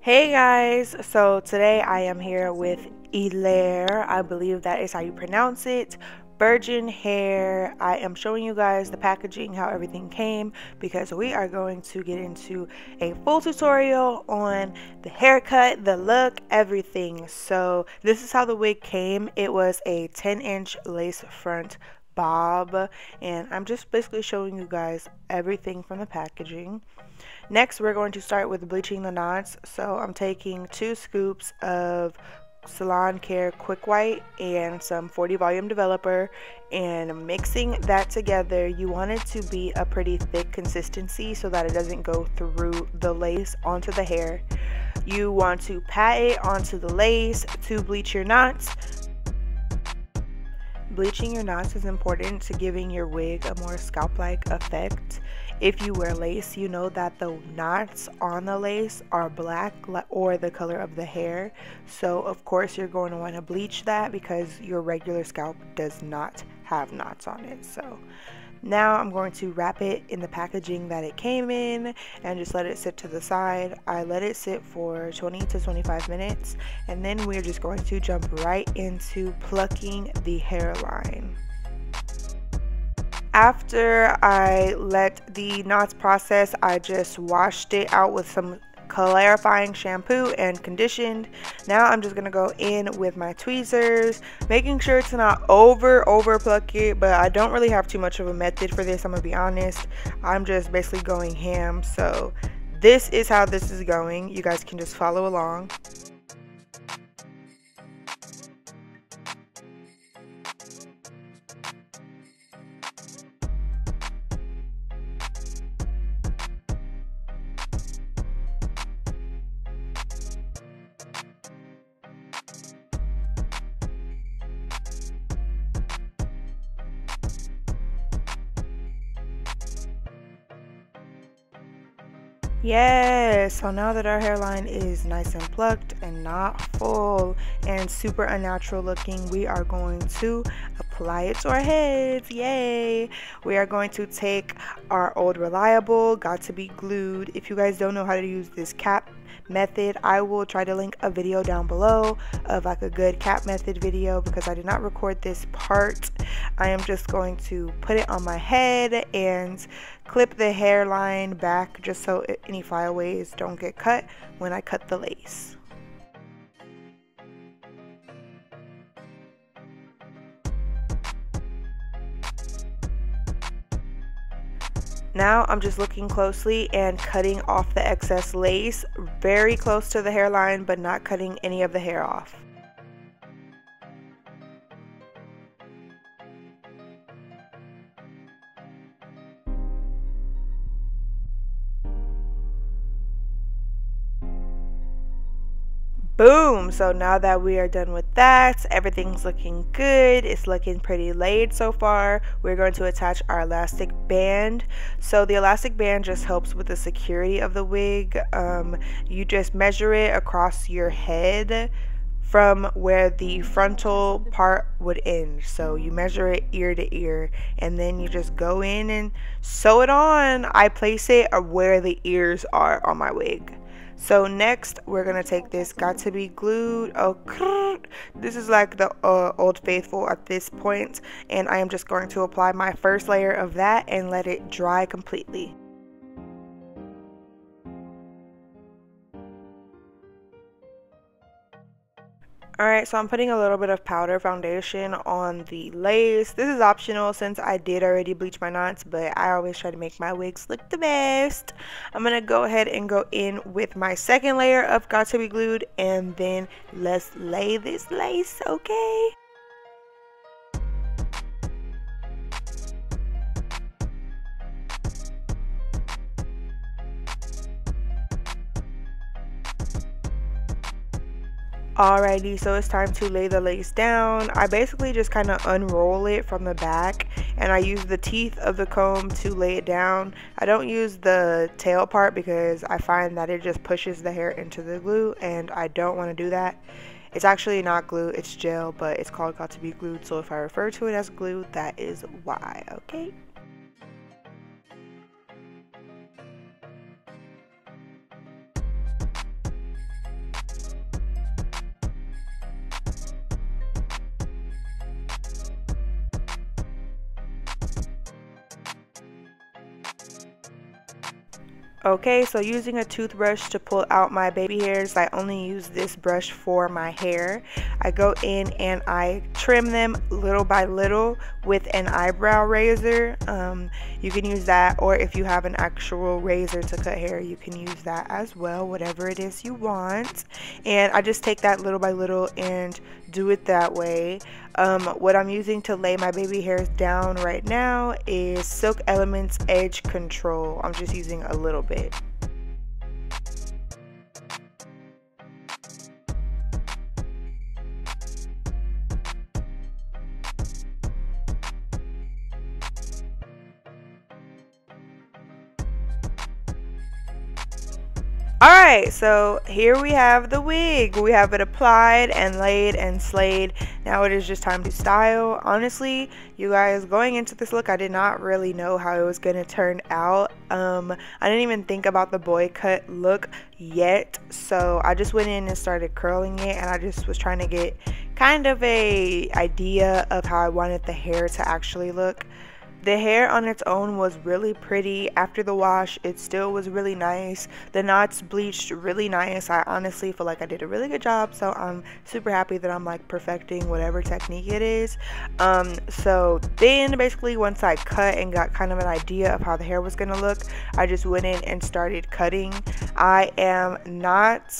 Hey guys, so today I am here with Hilaire, I believe that is how you pronounce it, virgin hair. I am showing you guys the packaging, how everything came, because we are going to get into a full tutorial on the haircut, the look, everything. So this is how the wig came. It was a 10 inch lace front bob and I'm just basically showing you guys everything from the packaging. Next we're going to start with bleaching the knots. So I'm taking two scoops of Salon Care Quick White and some 40 volume developer and mixing that together. You want it to be a pretty thick consistency so that it doesn't go through the lace onto the hair. You want to pat it onto the lace to bleach your knots. Bleaching your knots is important to giving your wig a more scalp like effect if you wear lace, you know that the knots on the lace are black or the color of the hair. So, of course, you're going to want to bleach that because your regular scalp does not have knots on it. So, now I'm going to wrap it in the packaging that it came in and just let it sit to the side. I let it sit for 20 to 25 minutes and then we're just going to jump right into plucking the hairline. After I let the knots process, I just washed it out with some clarifying shampoo and conditioned. Now I'm just gonna go in with my tweezers, making sure to not over over pluck it, but I don't really have too much of a method for this, I'm gonna be honest. I'm just basically going ham, so this is how this is going. You guys can just follow along. Yes, so now that our hairline is nice and plucked and not full and super unnatural looking, we are going to apply it to our heads. Yay! We are going to take our old reliable, got to be glued. If you guys don't know how to use this cap method i will try to link a video down below of like a good cap method video because i did not record this part. I am just going to put it on my head and clip the hairline back just so any flyaways don't get cut when i cut the lace Now I'm just looking closely and cutting off the excess lace very close to the hairline but not cutting any of the hair off. So now that we are done with that everything's looking good it's looking pretty laid so far we're going to attach our elastic band so the elastic band just helps with the security of the wig um, you just measure it across your head from where the frontal part would end. So you measure it ear to ear and then you just go in and sew it on. I place it where the ears are on my wig. So next, we're gonna take this got to be glued. Oh, this is like the uh, Old Faithful at this point, and I am just going to apply my first layer of that and let it dry completely. Alright, so I'm putting a little bit of powder foundation on the lace. This is optional since I did already bleach my knots, but I always try to make my wigs look the best. I'm going to go ahead and go in with my second layer of Got2b Glued, and then let's lay this lace, okay? Alrighty, so it's time to lay the lace down. I basically just kind of unroll it from the back and I use the teeth of the comb to lay it down. I don't use the tail part because I find that it just pushes the hair into the glue and I don't want to do that. It's actually not glue, it's gel, but it's called Got2b Glued. So if I refer to it as glue, that is why, okay? Okay, so using a toothbrush to pull out my baby hairs, I only use this brush for my hair. I go in and I trim them little by little with an eyebrow razor. Um, you can use that, or if you have an actual razor to cut hair, you can use that as well, whatever it is you want. And I just take that little by little and do it that way. Um, what I'm using to lay my baby hairs down right now is Silk Elements Edge Control. I'm just using a little bit. Alright, so here we have the wig. We have it applied and laid and slayed. Now it is just time to style. Honestly, you guys, going into this look, I did not really know how it was going to turn out. Um, I didn't even think about the boy cut look yet. So I just went in and started curling it and I just was trying to get kind of a idea of how I wanted the hair to actually look. The hair on its own was really pretty. After the wash, it still was really nice. The knots bleached really nice. I honestly feel like I did a really good job. So I'm super happy that I'm like perfecting whatever technique it is. Um, so then basically once I cut and got kind of an idea of how the hair was going to look, I just went in and started cutting. I am not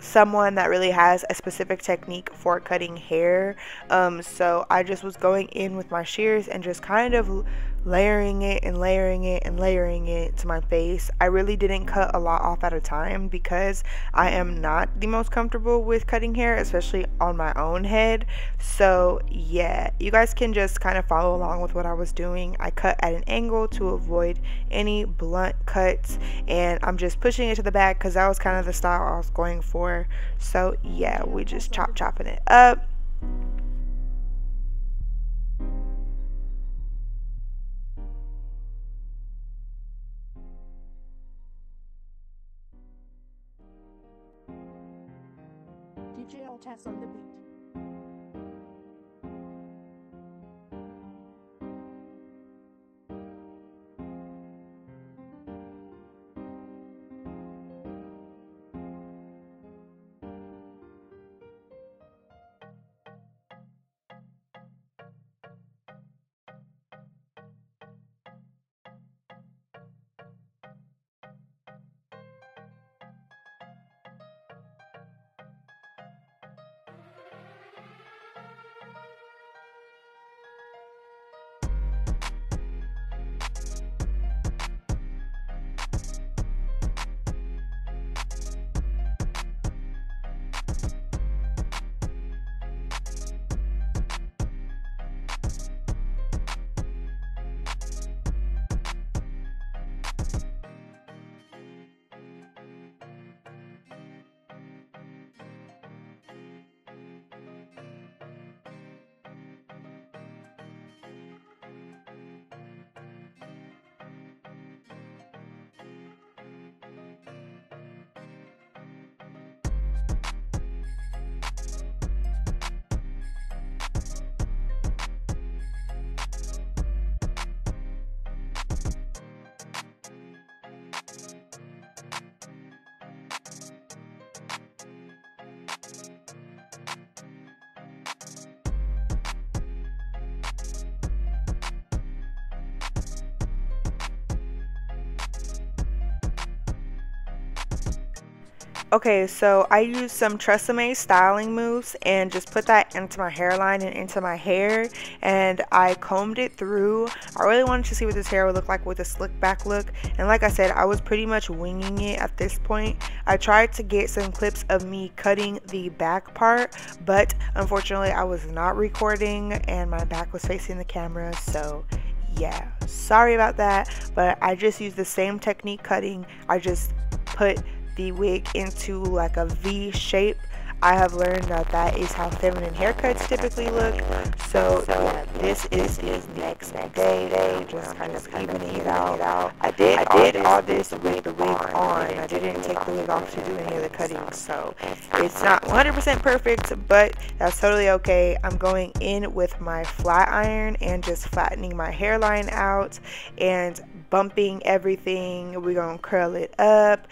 someone that really has a specific technique for cutting hair. Um, so I just was going in with my shears and just kind of layering it and layering it and layering it to my face. I really didn't cut a lot off at a time because I am not the most comfortable with cutting hair, especially on my own head. So, yeah, you guys can just kind of follow along with what I was doing. I cut at an angle to avoid any blunt cuts, and I'm just pushing it to the back because that was kind of the style I was going for. So, yeah, we just chop chopping it up. On the beat. Okay, so I used some Tresemme styling mousse and just put that into my hairline and into my hair and I combed it through. I really wanted to see what this hair would look like with a slick back look and like I said, I was pretty much winging it at this point. I tried to get some clips of me cutting the back part, but unfortunately I was not recording and my back was facing the camera, so yeah, sorry about that, but I just used the same technique cutting. I just put the wig into like a V shape. I have learned that that is how feminine haircuts typically look. So yeah, this is the next day. They just kind of evening it out. I did I did all this with the wig on. I didn't take the wig off to do any of the cutting. So it's not 100% perfect, but that's totally okay. I'm going in with my flat iron and just flattening my hairline out and bumping everything. We're going to curl it up.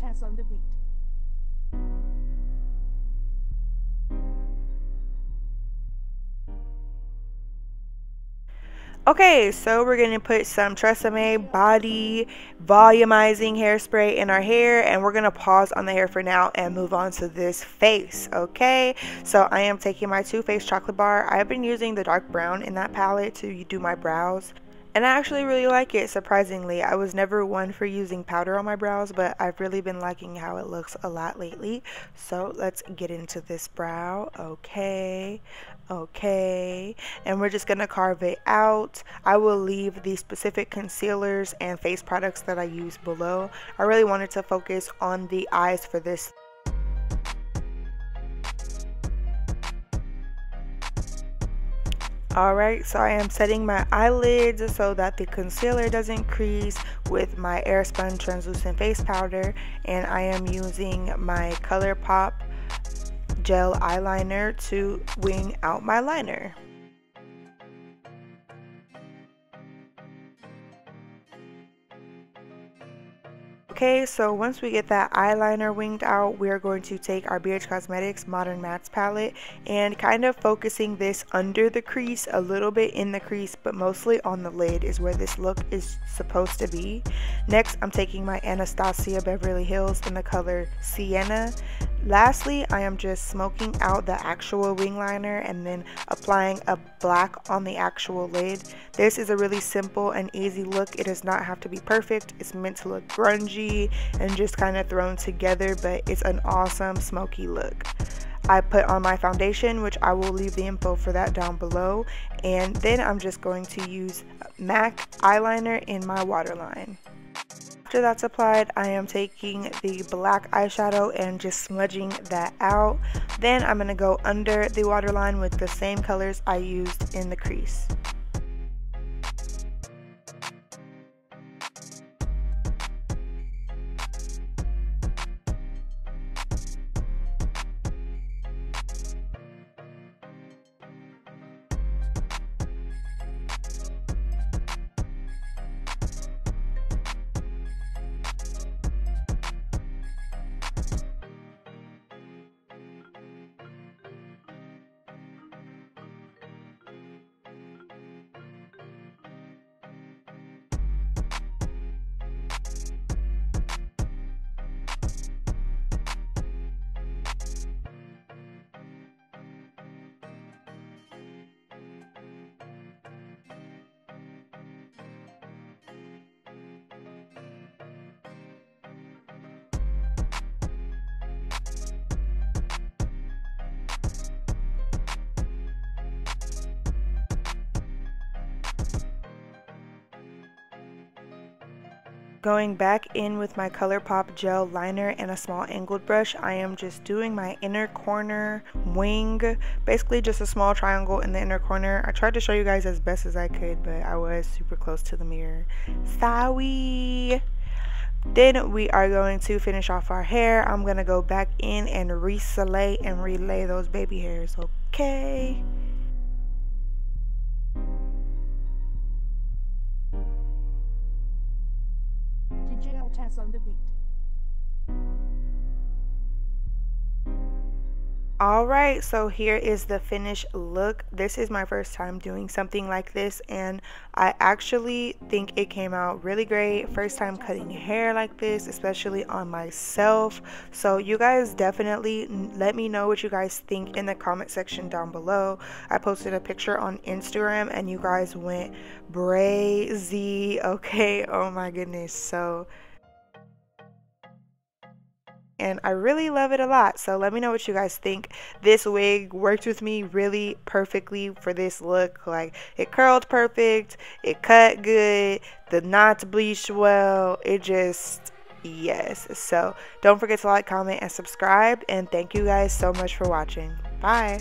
DJ Tess on the beat. Okay, so we're going to put some Tresemme body volumizing hairspray in our hair and we're going to pause on the hair for now and move on to this face, okay? So I am taking my Too Faced chocolate bar. I've been using the dark brown in that palette to do my brows. And I actually really like it, surprisingly. I was never one for using powder on my brows, but I've really been liking how it looks a lot lately. So let's get into this brow. Okay, okay. And we're just going to carve it out. I will leave the specific concealers and face products that I use below. I really wanted to focus on the eyes for this Alright, so I am setting my eyelids so that the concealer doesn't crease with my Airspun translucent face powder and I am using my ColourPop gel eyeliner to wing out my liner. Okay, so once we get that eyeliner winged out, we're going to take our BH Cosmetics Modern Mattes palette and kind of focusing this under the crease, a little bit in the crease, but mostly on the lid is where this look is supposed to be. Next, I'm taking my Anastasia Beverly Hills in the color Sienna. Lastly, I am just smoking out the actual wing liner and then applying a black on the actual lid. This is a really simple and easy look. It does not have to be perfect. It's meant to look grungy and just kind of thrown together, but it's an awesome smoky look. I put on my foundation, which I will leave the info for that down below. And then I'm just going to use MAC eyeliner in my waterline. After that's applied, I am taking the black eyeshadow and just smudging that out. Then I'm going to go under the waterline with the same colors I used in the crease. Going back in with my ColourPop gel liner and a small angled brush, I am just doing my inner corner wing, basically just a small triangle in the inner corner. I tried to show you guys as best as I could, but I was super close to the mirror. Sorry! Then we are going to finish off our hair. I'm going to go back in and reselay and relay those baby hairs, okay? On the beat. All right, so here is the finished look. This is my first time doing something like this, and I actually think it came out really great. First time cutting hair like this, especially on myself. So, you guys definitely let me know what you guys think in the comment section down below. I posted a picture on Instagram, and you guys went brazy. Okay, oh my goodness. So, and I really love it a lot. So let me know what you guys think. This wig worked with me really perfectly for this look. Like it curled perfect, it cut good, the knots bleached well. It just yes. So don't forget to like, comment, and subscribe. And thank you guys so much for watching. Bye.